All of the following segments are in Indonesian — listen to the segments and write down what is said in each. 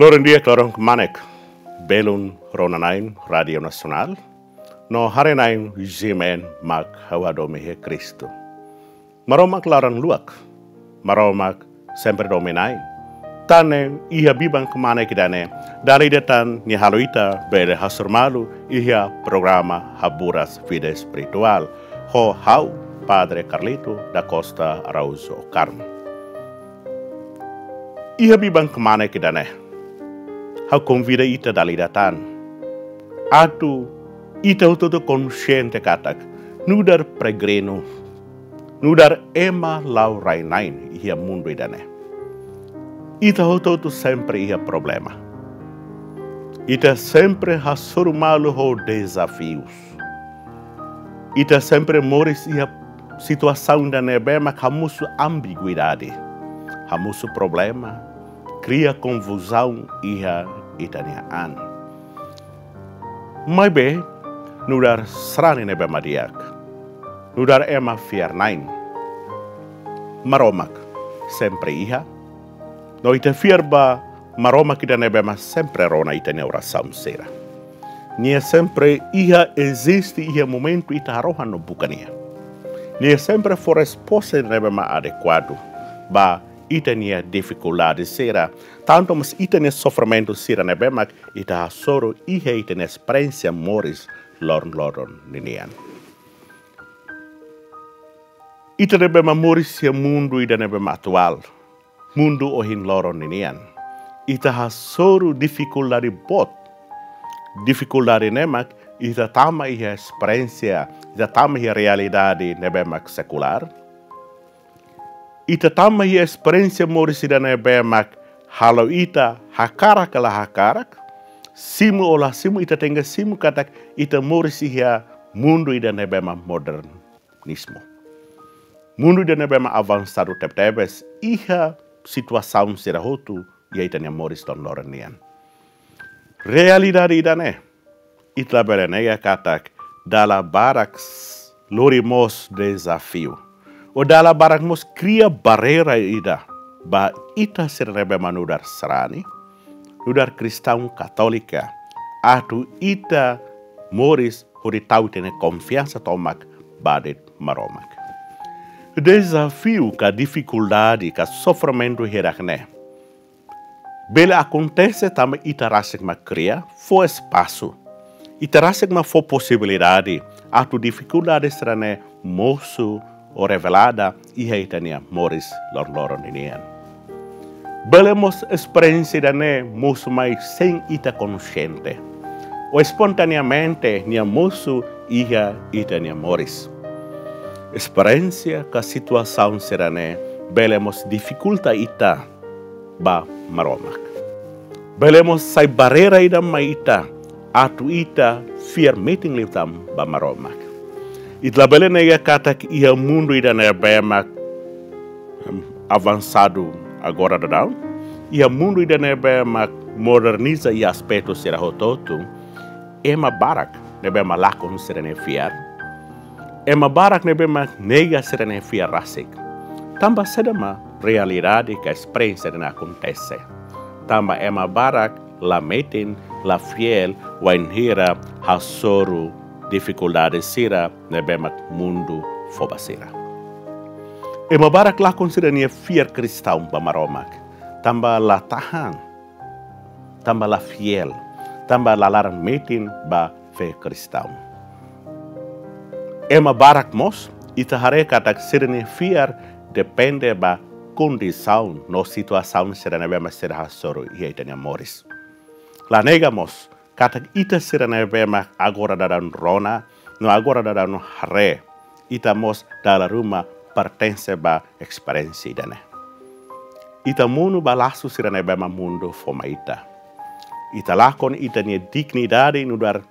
Loren dia lorong manek belun ronanain Radio Nasional no harenain jimen mak hawadome he Kristo. Maromak larang luak, maromak sempre dominain. Tane iha bibang ke mana kidane dari detan ni haloita bere hasurmalu iha programa haburas vida espiritual ho hau Padre Carlito da Costa Arauzo Carmo. Iha bibang ke mana kidane hau convida ita dali datan. Atu ita todo consciente katak nudar pregreno nudar ema lau rainain iha mundo idane. Ita hototo sempre ia problema. Ita sempre hasurmalu ho desafios. Ita sempre moris ia situação da nebema hamusu ambiguidade. Hamusu problema, cria confusão ia itaniaan. Mai be, nudar srani nebema diak. Nudar ema fiarnain. Maromak, sempre ia No ite fierba maroma kita nebe ma sempre rona ne oração sera. Nia sempre ia existe ia momento ita roha no bucania. Nia sempre for resposta nebe ma adequado. Ba ita nia dificuldade sera. Tanto mas ita ne sofrimento sera nebe ma ita soro ia ita ne experiência moris lorn lorn ninian. Ita nebe ma moris sia mundo ida nebe ma atual mundo ohin loron ninian. Ita ha soru dificuldade bot. Dificuldade nemak ita tama iha experiência, ita tama iha realidade nebemak secular. Ita tama iha experiência morisida nebemak halo ita hakarak hakarak. Simu olah simu ita tenga simu katak ita morisi iha mundo ida nebema modernismo. Mundo ida nebema avançado tep-tebes iha situação será outro e aí tem amores don lorenian. Realidade idane itla berenega katak dala baraks lorimos desafio. O dala barak mos cria barreira ida ba ita serebe manudar serani nudar cristão católica atu ita moris hori tau tene confiança tomak badet maromak. desafio, a dificuldade, o sofrimento hierarquia. Bele acontece também itarasek ma cria, for espaço. Itarasek ma for possibilidade, a tu dificuldade será né moço ou revelada e reitania moris lor lor ninian. Bele mos experiência da né moço mais sem ita consciente. Ou espontaneamente, nia moço ia itania moris experiência que a situação será né belemos dificulta ita ba maromak belemos sai barreira ida maita atu ita fear meeting litam ba maromak itla bele nega kata que ia mundo ida na bemak avançado agora da ia mundo ida na bemak moderniza e aspecto será rototo ema barak nebe malakon será ne fiar e ma barak ne bema nega serene fia rasik. Tamba sedema realidade que a experiência não acontece. Tamba e ma barak la metin, la fiel, wainhira, hasoru, dificuldade sira, ne bema mundo fobasira. E ma barak la considerania fier cristão ba maromak. Tamba la tahan, tamba la fiel, tamba la lar metin ba fe cristão. Ema barak mos, ita hare katak sirene fiar depende ba condição no situação serene bema ser hasoro e itania moris. La nega katak ita serene bema agora dadan rona, no agora dadan hare, ita mos dala ruma pertence ba experiência idane. Ita munu balasu serene bema mundo foma ita. Ita lakon ita nia dignidade no dar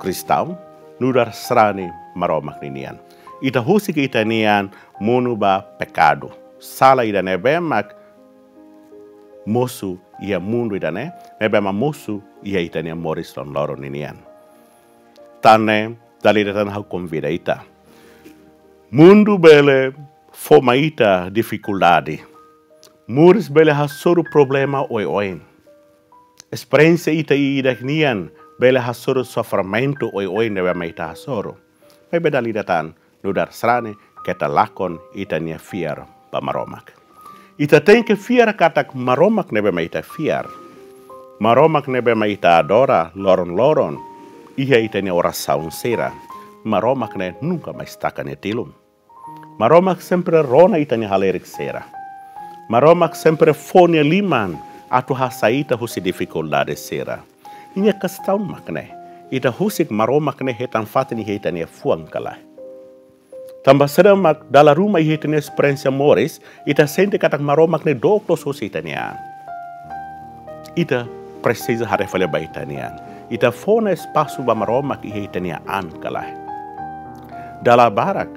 cristão, no dar srani maromak ninian. Ita husi ke ita nian munu ba pecado. Sala ida nebe mak mosu ia mundo ida ne, nebe ma mosu ia ita nia moris lon loro ninian. Tane dali ida tan hau convida ita. Mundo bele foma ita dificuldade. Muris bele ha problema oi oin. experiência ita ida nian bele hasoro sofrimento oi oi nebe ma ita hasoro. Mai bedali datan nudar srane keta lakon ita nia fiar pa maromak. Ita tenke fiar katak maromak nebe ma ita fiar. Maromak nebe ma ita adora loron loron. Iha ita nia ora saun sera. Maromak ne nunca mais taka ne tilum. Maromak sempre rona ita nia halerik sera. Maromak sempre fonia liman atu hasaita husi dificuldade sera. Inya kastaun makne. Ita husik maro makne hetan fatini hetan ya fuang mak dalam rumah hetan experiência mores, ita sente katak maro makne doklos husi itania. Ita precisa harefale ba itania. Ita fona espaço ba maro mak heitania an kala. Dala barak,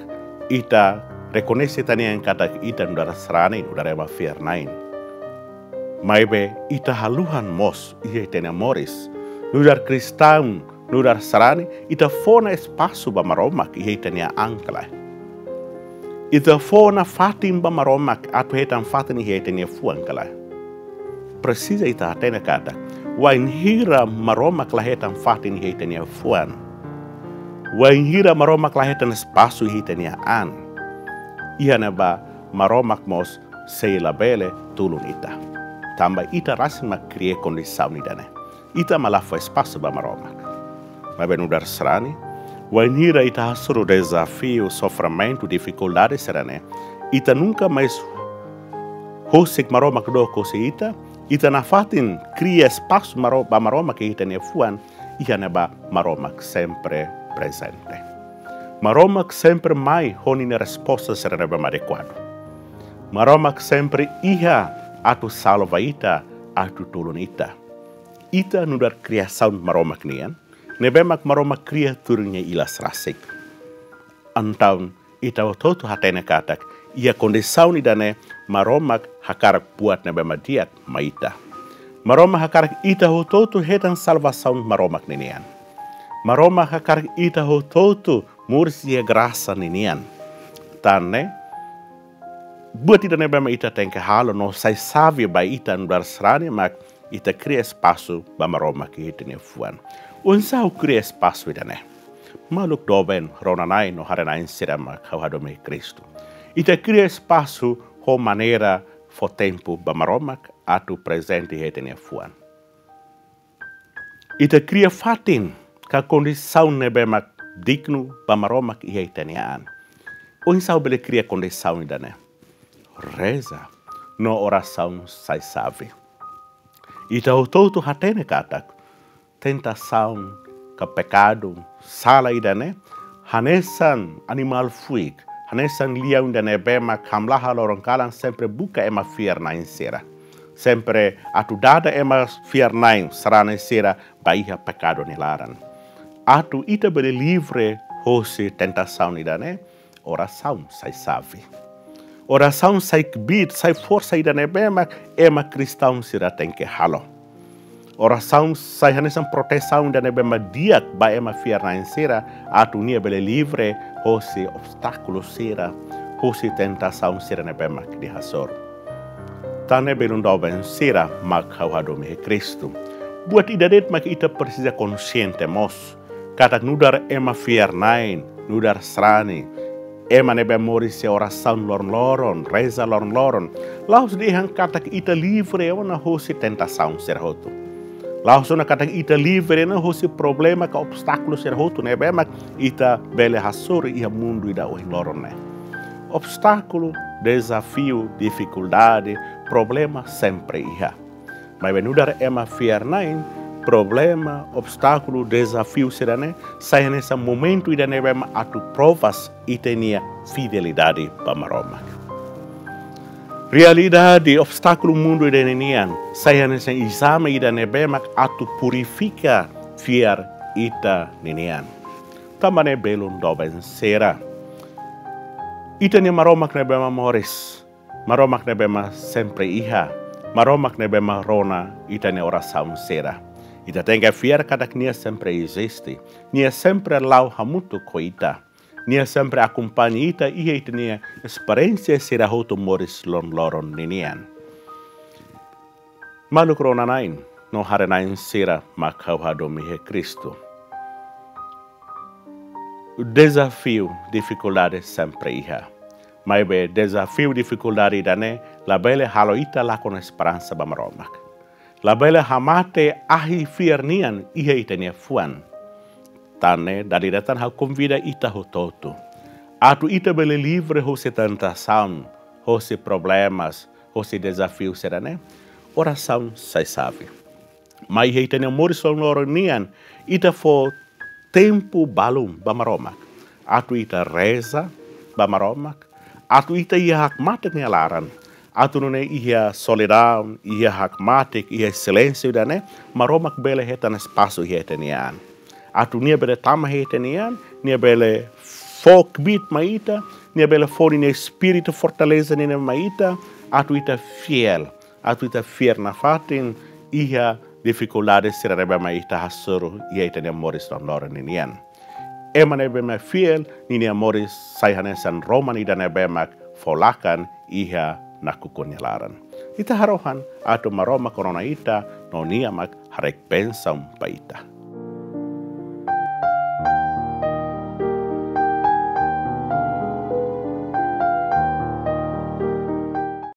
ita reconhece tania katak ita nudara serane nudara ma nain Maibe ita haluhan mos ia tena moris. Nudar kristaun, nudar sarani, ita fona espaço ba maromak tena angkala. Ita fona fatim ba maromak atu hetan fatin ia tena fuangkala. Precisa ita atena kata. Wain hira maromak lahetan fatin ia tena fuan. Wain hira maromak lahetan espaço ia tena an. Ia ba maromak mos sei labele tulun ita tamba ita rasin ma krie kondisau ni dane. Ita malafa espaço ba maroma. Ma benu dar serani, wainira ita hasuru desafio, sofrimento, dificuldade serane. Ita nunca mais hosik maroma kdo kose ita, ita na fatin cria espaço maro, ba maroma que ita ne fuan, ia ne ba maroma sempre presente. Maroma sempre mai honine resposta serane ba adequado. Maroma sempre ia atu salva ita, atu tulun ita. Ita nudar kriasaun maromak nian, nebemak maromak turunnya ilas rasik. Antaun ita watotu hatene katak, ia kondesaun idane maromak hakarak buat nebema diat maita. Maroma hakarak ita hototu hetan salvasaun maromak ninian. Maroma hakarak ita hototu mursia grasa ninian. Tanne, buat ita neba ita tem que halo no sai sabe ba ita no dar srani mak ita cria espaço ba maroma que ita ne fuan un sau cria espaço ita ne. Maluk doben ronanai no harenai sira mak hado me Cristo ita cria espaço ho maneira fo tempo ba maroma atu presente ita ne fuan. Ita cria fatin ka condição nebe mak digno ba maroma que ita ne an. Un sau bele cria condição ita ne. Reza no oração sai save. E tau todo hatene katak, tentação, ka pecado, sala idane, hanesan animal fuik, hanesan liau idane bema kamlaha lorong kalang sempre buka ema fier na insera. Sempre atu dada ema fier nain sarana insera baiha pecado nilaran. Atu ita bere livre hosi tentação idane, oração sai save. Oração sai kbid, sai força ida nebema, ema cristão sira tem que halo. Oração sai hanesan proteção da nebema diak ba ema fierna insera, atunia bele livre, hosi obstáculos sira, hosi tentação sira nebema de hasor. Tane belum doben sira mak hawado me Cristo. Buat idadet mak ita precisa consciente mos, katak nudar ema fiernain, nudar srani, Emane be mori se oração lorn loron, reza lorn loron. Laos di han katak ita livre ona hosi tentação ser hotu. Laos ona katak ita livre na hosi problema ka obstáculo ser hotu ne be mak ita bele hasor ia mundo ida o loron ne. Obstáculo, desafio, dificuldade, problema sempre ia. Mas benudar ema fiar nain, problema, obstáculo, desafio será né? Sai nesse momento e daí vem a tu provas e tenha fidelidade para Roma. Realidade, obstáculo mundo e sai nesse exame e daí vem a tu purifica fiar ita ninian. Tamane belum doben sera. Ita ni maromak nebema moris, maromak nebema sempre iha, maromak nebema rona ita ni oração sera. Ita tenga fiar cada que nia sempre existe, nia sempre lau hamutu koita, nia sempre acompanha ita e ita nia experiência será hoto moris lon loron ninian. Maluk ronanain, no harenain sira makau hadomi he Cristo. O desafio, dificuldade sempre iha. Mas be desafio, dificuldade dane, la bele halo ita la con esperança bamaromak. La bele hamate ahi fiernian iha itania fuan. Dari datan ha convida ita ho toto. Atu ita bele livre ho se tentação, ho se problemas, ho se desafio serane. Oração sai sabe. Mas itania morisol noronian, ita fo tempo balum bamaromak. Atu ita reza bamaromak. Atu ita ia hak matek ni alaran. Atu nune ia solidão, ia hak matek, ia silêncio dane, maromak bele hetan espaço hetenian. Atu nia bele tama hetenian, nia bele folk bit maita, nia bele fori ne espírito fortaleza ni maita, atu ita fiel, atu ita fiel na fatin, ia dificuldades sira rebe ma ita hasuru ia ita moris don lora ninian. Ema nebe ma fiel nini moris sayhanesan roman ida nebe mak folakan iha nakukunyalaran. Ita harohan atau maroma corona ita no niamak harek pensam paita.